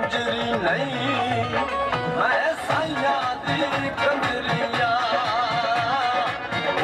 कंजरिया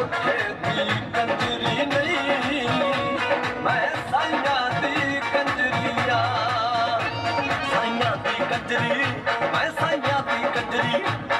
उथी कंजरी मैं साईं थी कंजरिया साईं थी कजरी में साईं थी कंजरी।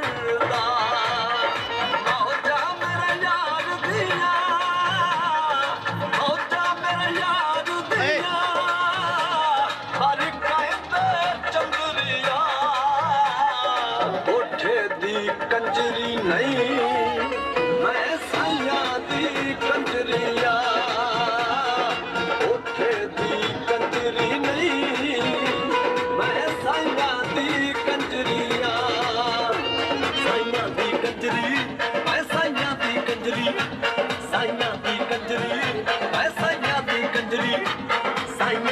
कंजरिय दी कंजरिया। उठे दी कंजरी नहीं। मैं साईं दी कंजरिया। साईं दी कंजरी मैं साईं दी कंजरी साईं